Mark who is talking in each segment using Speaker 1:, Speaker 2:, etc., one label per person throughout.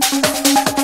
Speaker 1: thank you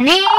Speaker 2: ね。